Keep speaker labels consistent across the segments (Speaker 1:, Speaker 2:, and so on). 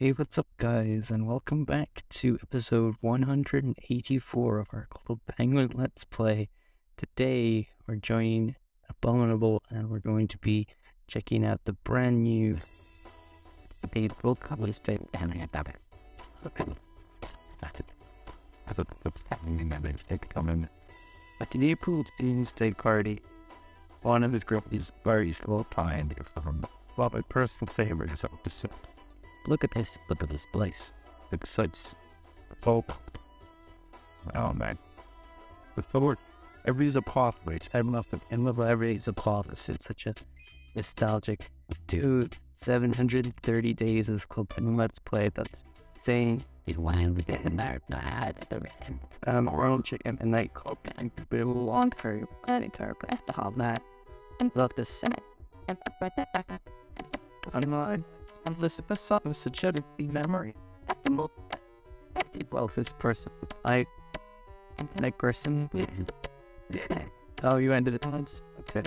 Speaker 1: Hey, what's up, guys, and welcome back to episode 184 of our Club Penguin Let's Play. Today, we're joining Abominable, and we're going to be checking out the brand new April Couple State Anime At the April Teen State Party, one of his group is very slow time from one of my personal favorites of the show. Look at this, look at this place. Such folk. Oh man. The thought every is a pathway. I love it. I love every is a pathway. It's such a nostalgic dude. 730 days is Club and Let's Play. That's insane. Um, Ronald Chicken and Nightclub and been a long term and entire best of that. And love this Senate. Online. And listen to song is such a big memory. Well, this person, I, that person. Oh, you ended it once. Okay,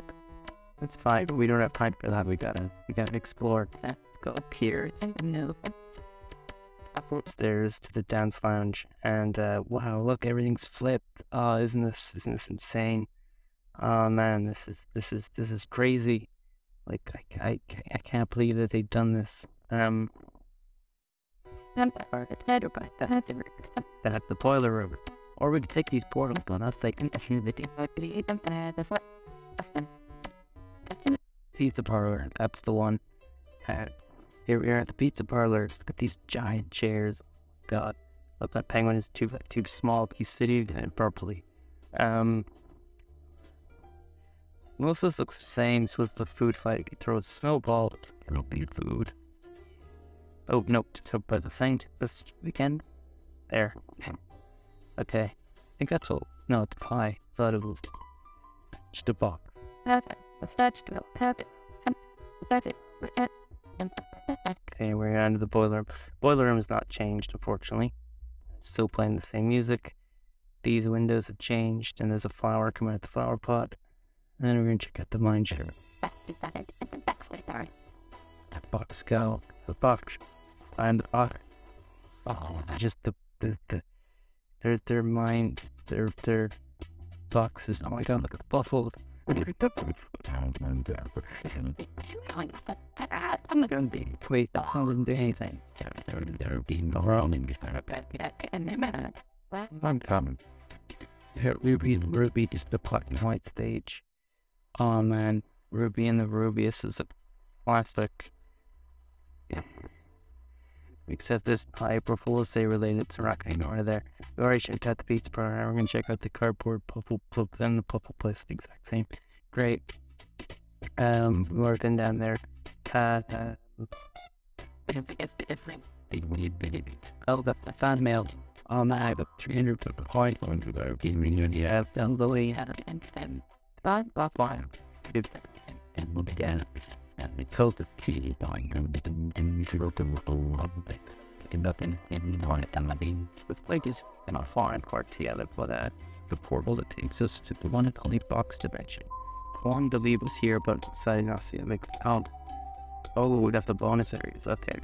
Speaker 1: that's fine. We don't have time for that. We gotta, we gotta explore. Let's go up here. No. Up upstairs to the dance lounge, and uh, wow, look, everything's flipped. Oh, isn't this, isn't this insane? Oh man, this is, this is, this is crazy. Like, I, I, I can't believe that they've done this. Um, that's the boiler room. Or we could take these portals on us, like, pizza parlor. That's the one. Uh, here we are at the pizza parlor. Look at these giant chairs. God, look, that penguin is too too small. He's sitting in purpley. Um, most of this looks the same. With the food fight, you throw a snowball. It'll be food. Oh no, to by the thing this weekend. There. Okay. I think that's all. No, it's pie. Thought it was just a box. Okay, we're under the boiler room. Boiler room is not changed, unfortunately. It's still playing the same music. These windows have changed, and there's a flower coming out the flower pot. And then we're gonna check out the mine shaft. That box go. The box. Find the box. Oh, just the the the their their mind their their boxes. Oh my god, look at the buffalo. Wait, that's not gonna do anything. I'm coming. Here, Ruby, Ruby is the black and white stage. Oh man, Ruby and the Rubius is a classic. Except this April Fool's Day related to Rock Ignore there. We already checked out the pizza. Now we're gonna check out the cardboard puffle puff then the puffle place the exact same. Great. Um working down there. Uh, uh Oh that's the fan mail. Oh man, I three hundred points yeah, down the way and. And. And the and and and I mean with Plagueis in our foreign part together for that the portal that takes us to the one and only box dimension. Wanted to leave us here but decided not to make it count. Oh we'd have the bonus areas, okay.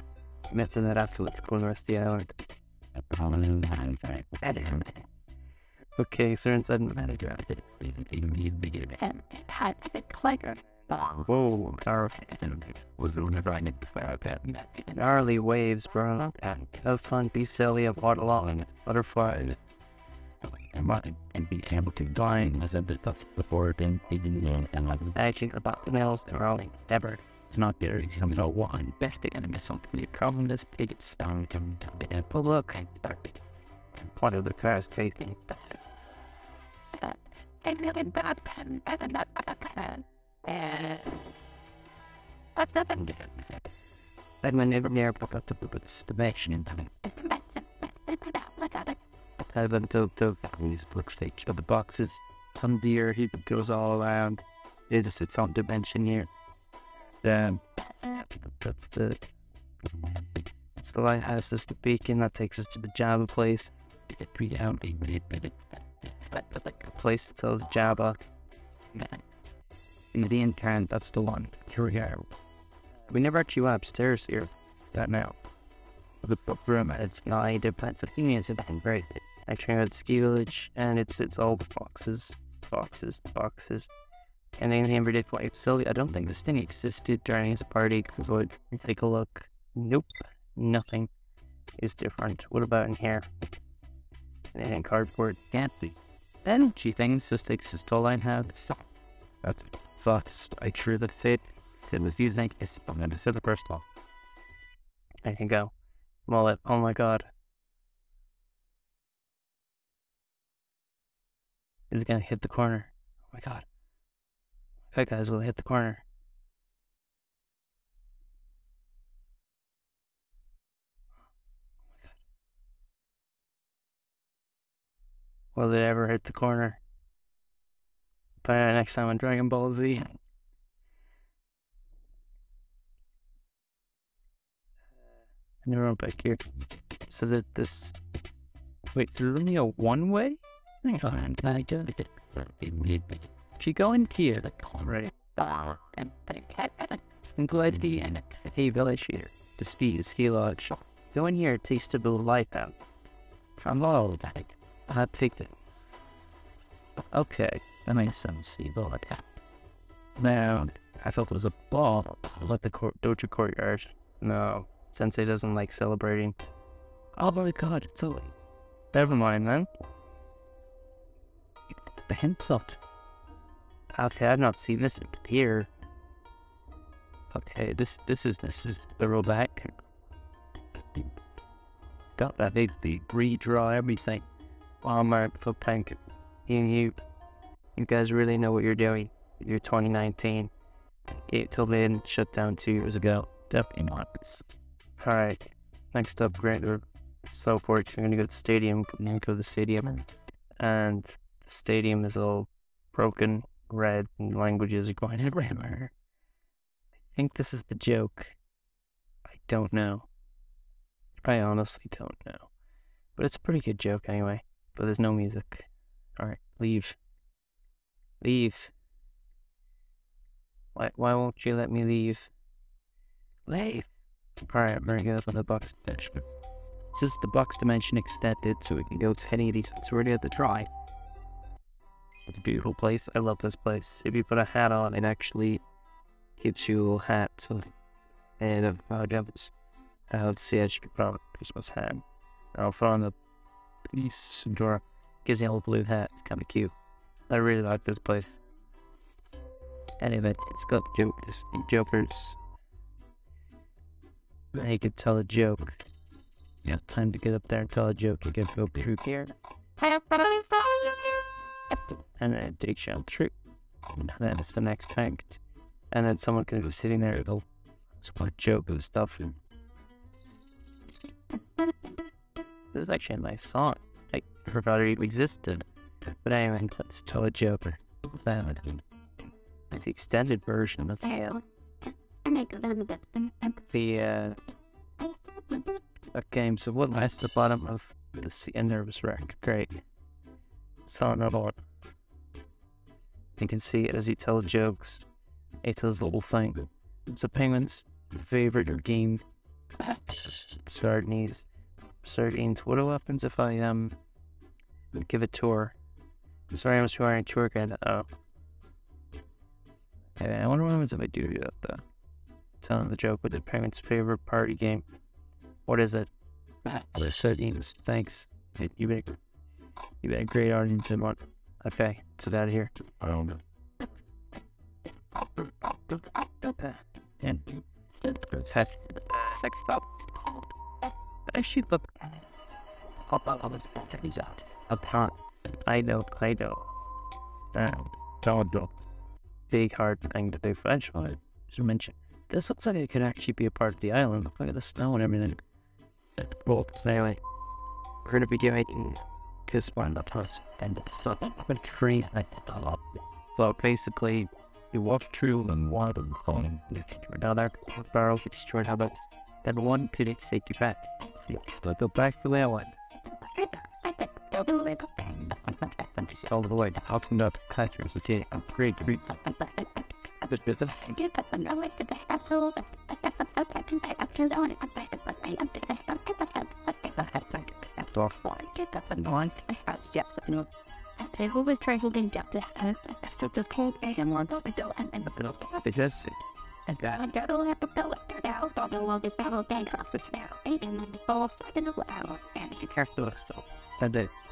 Speaker 1: Missing that after we explore the rest of the island. Okay, so inside the manager. Whoa, gnarly waves, bro. Have fun, be silly, and water along. Butterfly.
Speaker 2: and be able to dying as a bit of before then and like
Speaker 1: Actually, about the nails, they're all ever.
Speaker 2: not there some no one best and something you come this big it's down come down
Speaker 1: But look, one of the cars casing.
Speaker 3: But nothing good.
Speaker 1: Then when never near pop up the this dimension.
Speaker 3: Look at it.
Speaker 1: Kind of the the these book stage of the boxes. Come deer, he goes all around. It is its own dimension here. Then that's the the it's the lighthouse, it's the beacon that takes us to the Java place.
Speaker 2: Pretty out
Speaker 1: But the place that sells Java. In the intern, that's the one. Here we are. We never actually went upstairs here. That now. the room. It's not either plants of is about great. I at ski village and it's it's all boxes, boxes, boxes. And then the everyday flight facility. I don't think this thing existed during his party. Go take a look. Nope, nothing is different. What about in here? And in cardboard can't be. Energy things just exist all I have. That's it. First, I true the fit to the fusing is I'm gonna set the first off. I can go. Mullet, oh my god. It's gonna hit the corner. Oh my god. That guy's gonna hit the corner. Will it ever hit the corner? Find out next time on Dragon Ball Z. Never went back here. So that this. Wait, so there's only a one way? Hang on, I do it? If you go in here, right? And go ahead the. Hey, village here. The speed is lodge. Go in here, takes to build life out. I'm all back. I picked it. Okay, that makes sense. See, village. Now, I thought it was a ball. Let the court, dojo courtyard. No, Sensei doesn't like celebrating. Oh my god, it's late. Never mind then. The plot. Okay, I've not seen this here. Okay, this this is this is the rollback. Got that big the redraw everything. Walmart for pink. You you you guys really know what you're doing. You're 2019. It till then shut down two years ago. Definitely not. Alright. Next up, Grant or so forth. We're gonna go to the stadium. I'm gonna go to the stadium. And the stadium is all broken, red, and languages are going everywhere. I think this is the joke. I don't know. I honestly don't know. But it's a pretty good joke anyway. But there's no music. Alright, leave. Leave. Why why won't you let me leave? Leave. Alright, I'm gonna get up the box dimension. This is the box dimension extended so we can go to any of these. It's already at the try. It's a beautiful place. I love this place. If you put a hat on, it actually gives you a little hat. And uh, if uh, I I would see as you could put on a Christmas hat. I'll put on the piece door. Gives you a little blue hat. It's kind of cute. I really like this place. Anyway, it's got jokers. Jokers. You could tell a joke. Yeah, time to get up there and tell a joke. You can go through here. And then it takes you on through. And then it's the next act. And then someone can be sitting there, they'll a joke and stuff. This is actually a nice song. I forgot it even existed. But anyway, let's tell a joke. That the extended version of the the uh, okay. So what lies at the bottom of the sea? A nervous wreck. Great. So another one. You can see it as he tells jokes. He tells the whole thing. It's a penguin's favorite game. Sardines. Sardines. What happens if I um give a tour? Sorry, I'm wearing a tour guide. Oh. Okay, I wonder what happens if I do that though. Telling the joke with the penguin's favorite party game. What is it? The sardines. Thanks. You been you been a great audience in one. Okay, so that here.
Speaker 2: I don't know.
Speaker 1: And that's next up. I should look of time. I know, I know. Uh,
Speaker 2: Don't go.
Speaker 1: big hard thing to do. Just wanted to mention. This looks like it could actually be a part of the island. Look at the snow and everything. Well, anyway, we're gonna be doing this one the plus and but free So basically,
Speaker 2: You walk through and water falling.
Speaker 1: another barrel destroyed. How about then one could take you back? Let go back to the island. All the way. Open up. Catchers. The team. Great. Great.
Speaker 3: And and and I don't have to to the longest bank off the. And the ball second of the hour and you care to so.
Speaker 1: and the
Speaker 3: Well, I'm saying, I'm
Speaker 1: can that and
Speaker 3: I get up and never the half grill.
Speaker 1: open the tuned in
Speaker 3: the
Speaker 1: and will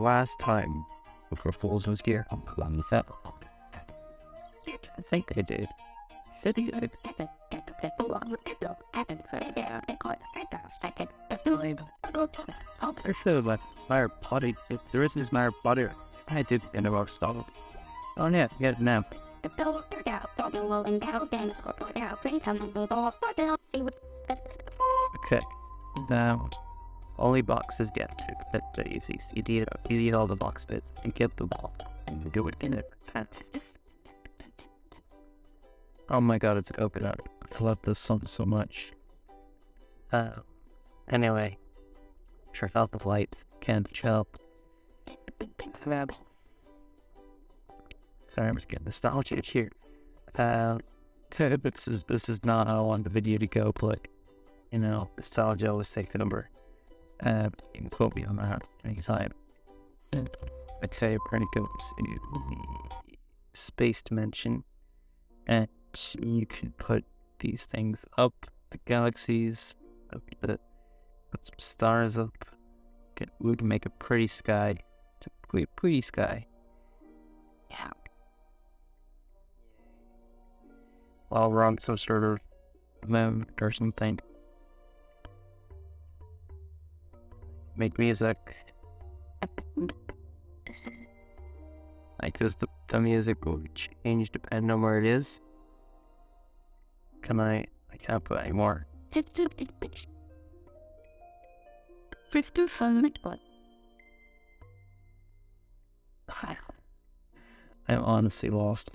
Speaker 1: last time before Fools was here on the fell. I think I did.
Speaker 3: City of Epic, get the people on the window, and say, yeah, they call it the second. The feeling, I don't know. I'll
Speaker 1: I feel like my body, if there isn't my body, I did end up stop. Oh yeah, yeah, now.
Speaker 3: The bill turned out, so the rolling down, then it's going out, free time, and the ball started out. It was
Speaker 1: Okay. Now, only boxes get to fit the easy. You need, you need all the box bits and get the ball and do it in it. Oh my god, it's open up. I love this song so much. Uh, anyway, sure felt the lights. Can't help. Sorry, I'm just getting nostalgic here. Uh, this is this is not how I want the video to go, but you know, nostalgia always takes the number. Uh, you can quote me on that anytime. I'd say pretty the space dimension, and you can put these things up the galaxies, the put some stars up. We can make a pretty sky. It's a pretty, pretty sky. Yeah. While we're on some sort of moon or something. Make music. Like, does the, the music will change depending on where it is? Can I? I can't put any more. I'm honestly lost.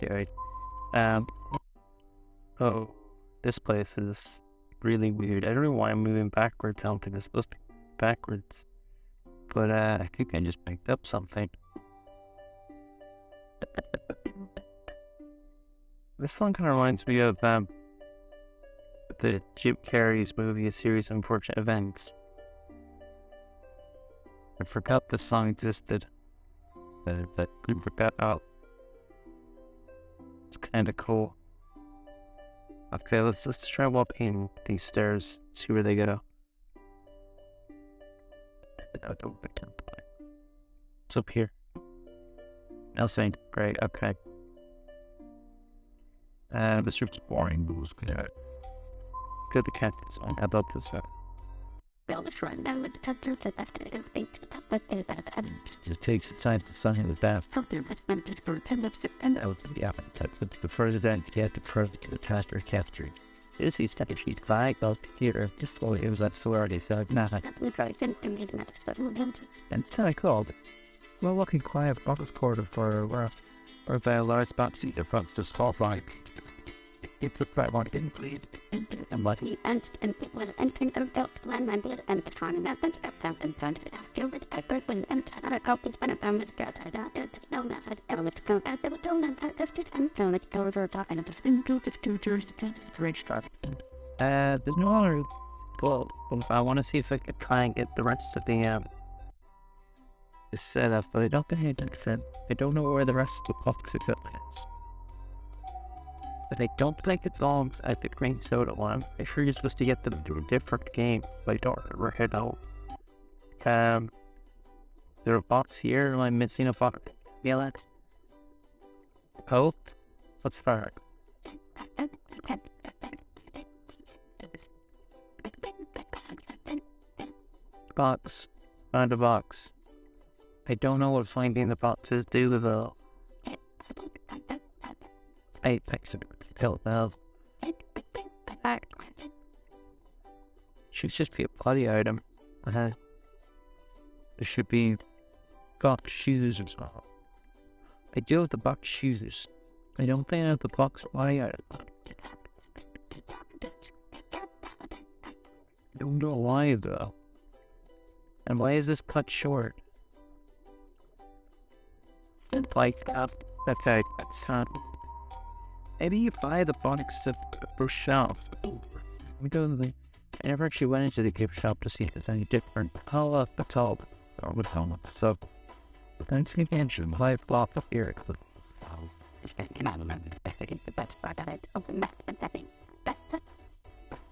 Speaker 1: Okay. Um. Oh, this place is really weird. I don't know why I'm moving backwards. I don't think it's supposed to be backwards. But uh, I think I just picked up something. This song kind of reminds me of um, the Jim Carrey's movie, A Series of Unfortunate Events. I forgot this song existed. But, but I forgot how. It's kind of cool. Okay, let's let's try walking these stairs. See where they go. No, don't. It's up here. Nothing. Great. Okay. Uh, this room's boring. Blues cat. Good. The cat is fine. I love this one.
Speaker 3: Well, the shrine now with the tempter that after it is baked, but it is and
Speaker 1: It takes the time to sign his death.
Speaker 3: something that's meant to for ten and
Speaker 1: out of the appetite. But the further then you have to prove to the tasker captured. This is step sheet five of computer. This one it was that sorority, so nah.
Speaker 3: we try to send them in that stuff with him.
Speaker 1: And it's kind of cold. We're walking quiet office corridor for where where the large boxy the front to skull right. It looks like one didn't.
Speaker 3: And what and and people and think about when I and the time that and up and turned it after with I first when and I got this when I found this girl I got it no method ever let go and they were told and I lifted and so let over top and it's been two to two
Speaker 1: Great start. Uh, there's no other. Well, well, I want to see if I can try and get the rest of the um the setup, but I don't think I can fit. I don't know where the rest of the box equipment is. But I don't think it belongs at the green soda one. I'm sure you're supposed to get them to a different game, but I don't remember how. Um, there a box here? Am I missing a box? Feel it? Oh, what's that? Box. Find a box. I don't know what finding the boxes do though. I felt that. Should just be a party item. Uh-huh. There should be box shoes or something. I deal with the box shoes.
Speaker 2: I don't think I have the box why I don't know why though. And why is this cut short? Like up okay, that's not maybe you buy the box to for shelf. Let me go to the I never actually went into the gift shop to see if there's any different. I'll uh, the top. Or with helmet. So thanks again, live flop here.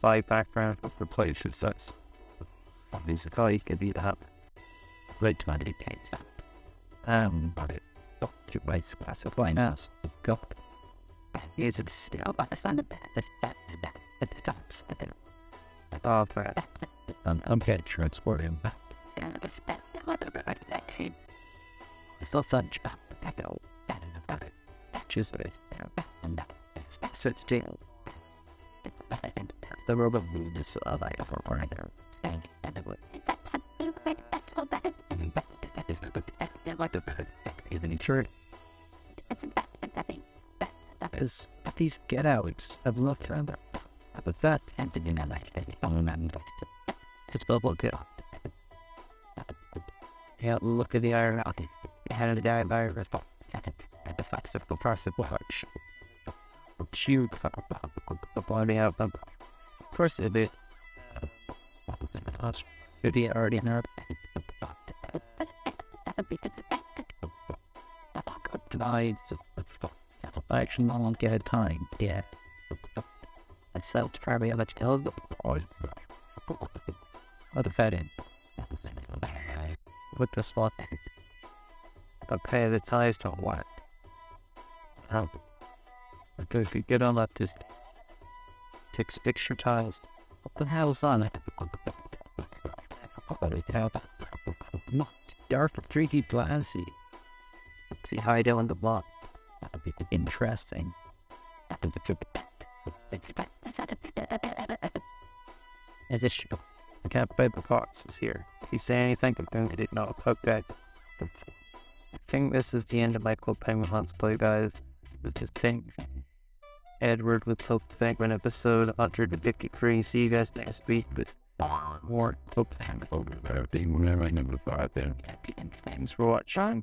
Speaker 2: Five background of the place is that's these guy could be that to my. Um but it doctor by specifying us got is it still the sun of the at the tops at the Oh crap. I'm I'm getting transport him back. I thought that job echo just sit still. The robot moves a light for right there. Isn't he true? This, these get outs have looked around but that it's bubble too. Yeah, look at the iron out. Head of the guy virus. The facts of the process watch. Shoot the body out of course it did. Did he already know? Tonight, I actually don't get time. Yeah. That's probably how much kills. What the fed in? With this one. Okay, the ties to what? How? Okay, if get on that, just takes picture ties. What the hell's on it? Not dark, tricky, glassy. See how I do on the block. That'd be interesting. As a show. I can't play the parts is here. If you say anything, I'm going to did not okay. I think this is the end of my Club Penguin Let's Play, guys. This is Pink. Edward with Club Penguin episode 153. See you guys next week with more Club Penguin. Thanks for watching.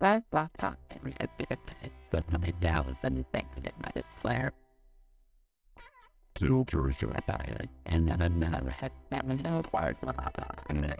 Speaker 4: and they read it but of got it up
Speaker 5: But there have been early started to of
Speaker 4: it and flare then another head, that was no part of